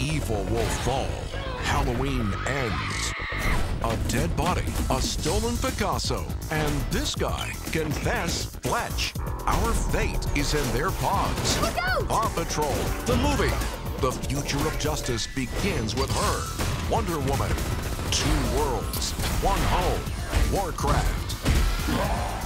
evil will fall. Halloween ends. A dead body, a stolen Picasso, and this guy, Confess Fletch. Our fate is in their paws. Look! Paw Patrol, the movie. The future of justice begins with her. Wonder Woman. Two worlds, one home. Warcraft.